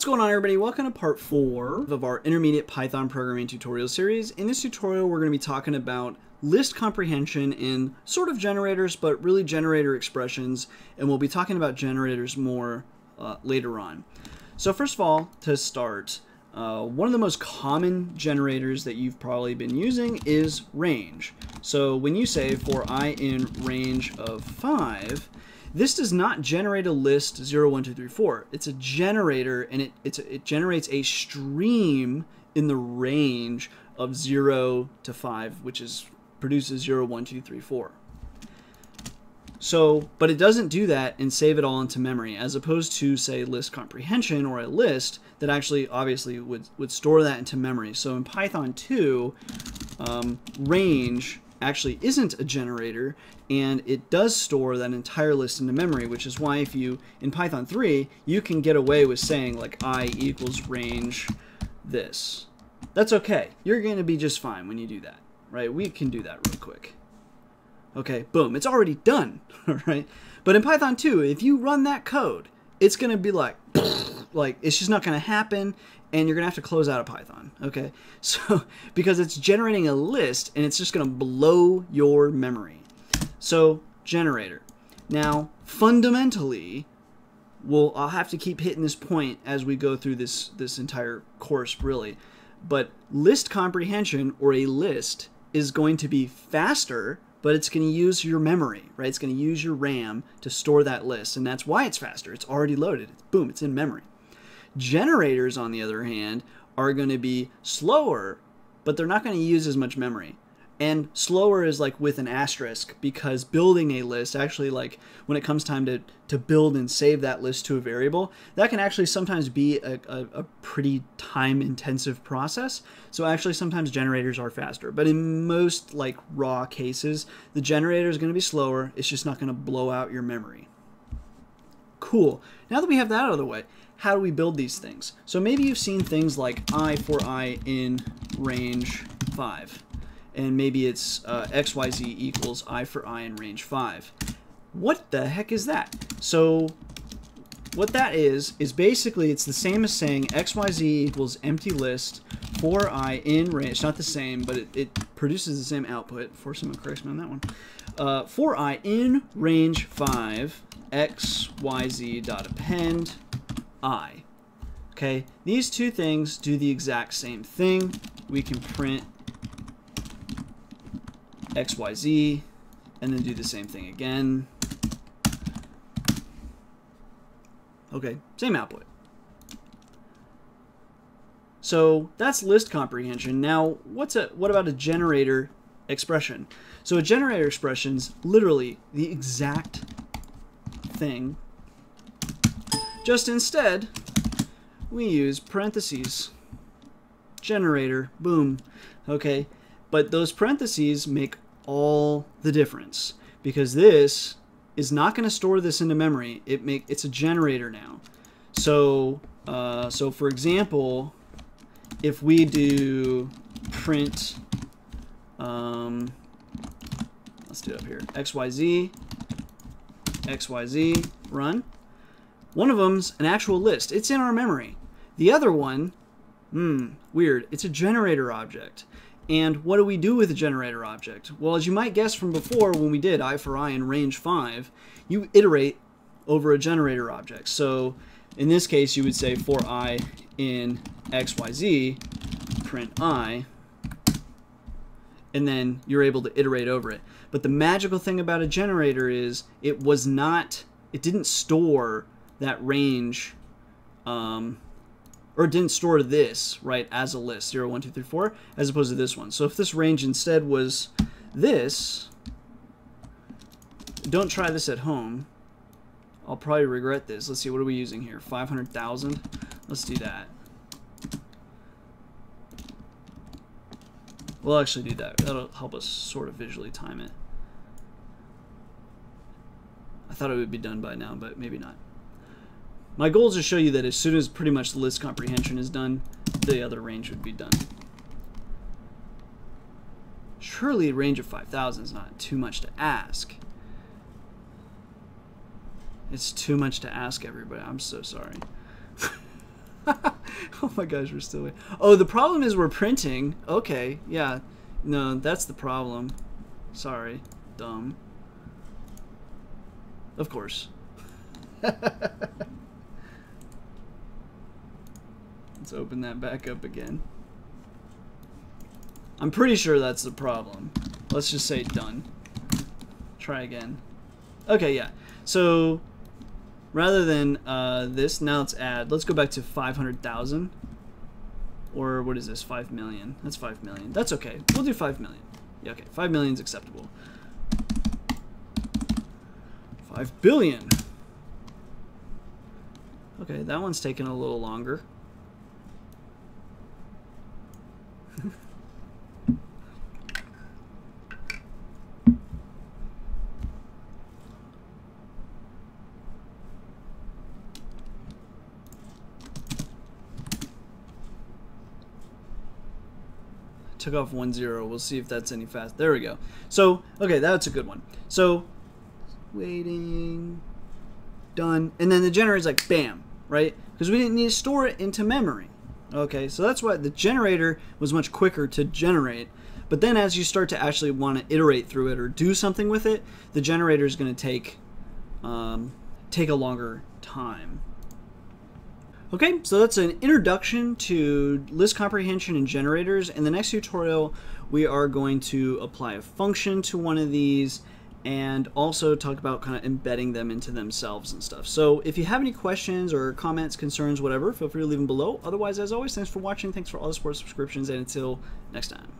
What's going on everybody? Welcome to part 4 of our intermediate Python programming tutorial series. In this tutorial we're going to be talking about list comprehension in sort of generators but really generator expressions and we'll be talking about generators more uh, later on. So first of all, to start, uh, one of the most common generators that you've probably been using is range. So when you say for i in range of 5, this does not generate a list 0, 1, 2, 3, 4. It's a generator, and it, it's a, it generates a stream in the range of 0 to 5, which is produces 0, 1, 2, 3, 4. So, but it doesn't do that and save it all into memory, as opposed to, say, list comprehension or a list that actually obviously would, would store that into memory. So in Python 2, um, range actually isn't a generator and it does store that entire list into memory which is why if you in Python 3 you can get away with saying like i equals range this. That's okay. You're going to be just fine when you do that right? We can do that real quick. Okay boom. It's already done right? But in Python 2 if you run that code it's going to be like like it's just not going to happen and you're going to have to close out of Python, okay? So, because it's generating a list and it's just going to blow your memory. So, generator. Now, fundamentally, we'll, I'll have to keep hitting this point as we go through this, this entire course, really. But list comprehension, or a list, is going to be faster, but it's going to use your memory, right? It's going to use your RAM to store that list, and that's why it's faster. It's already loaded. It's, boom, it's in memory. Generators, on the other hand, are going to be slower, but they're not going to use as much memory. And slower is like with an asterisk because building a list actually like when it comes time to, to build and save that list to a variable, that can actually sometimes be a, a, a pretty time intensive process. So actually sometimes generators are faster, but in most like raw cases, the generator is going to be slower. It's just not going to blow out your memory. Cool. Now that we have that out of the way, how do we build these things? So maybe you've seen things like i for i in range 5. And maybe it's uh, xyz equals i for i in range 5. What the heck is that? So what that is, is basically it's the same as saying xyz equals empty list for i in range. It's not the same, but it, it produces the same output. For someone corrects me on that one. Uh, for i in range 5, xyz dot append i. Okay, these two things do the exact same thing. We can print xyz and then do the same thing again. Okay, same output. So that's list comprehension. Now, what's a what about a generator expression? So a generator expression's literally the exact thing just instead, we use parentheses. Generator, boom. Okay, but those parentheses make all the difference because this is not going to store this into memory. It make it's a generator now. So, uh, so for example, if we do print, um, let's do it up here, xyz, xyz, run. One of them's an actual list. It's in our memory. The other one, hmm, weird. It's a generator object. And what do we do with a generator object? Well, as you might guess from before when we did i for i in range 5, you iterate over a generator object. So in this case, you would say for i in xyz, print i, and then you're able to iterate over it. But the magical thing about a generator is it was not, it didn't store that range, um, or didn't store this, right, as a list, 0, 1, 2, 3, 4, as opposed to this one. So if this range instead was this, don't try this at home. I'll probably regret this. Let's see, what are we using here? 500,000? Let's do that. We'll actually do that. That'll help us sort of visually time it. I thought it would be done by now, but maybe not. My goal is to show you that as soon as pretty much the list comprehension is done, the other range would be done. Surely a range of 5,000 is not too much to ask. It's too much to ask everybody. I'm so sorry. oh my gosh, we're still. Oh, the problem is we're printing. Okay, yeah. No, that's the problem. Sorry, dumb. Of course. Let's open that back up again. I'm pretty sure that's the problem. Let's just say done. Try again. Okay, yeah. So rather than uh, this, now let's add. Let's go back to 500,000. Or what is this? 5 million. That's 5 million. That's okay. We'll do 5 million. Yeah, okay. 5 million is acceptable. 5 billion. Okay, that one's taking a little longer. took off one zero. We'll see if that's any fast. There we go. So, okay, that's a good one. So, waiting, done. And then the generator's like, bam, right? Because we didn't need to store it into memory. Okay, so that's why the generator was much quicker to generate. But then as you start to actually want to iterate through it or do something with it, the generator is going to take um, take a longer time. Okay, so that's an introduction to list comprehension and generators. In the next tutorial, we are going to apply a function to one of these and also talk about kind of embedding them into themselves and stuff. So if you have any questions or comments, concerns, whatever, feel free to leave them below. Otherwise, as always, thanks for watching. Thanks for all the support, subscriptions, and until next time.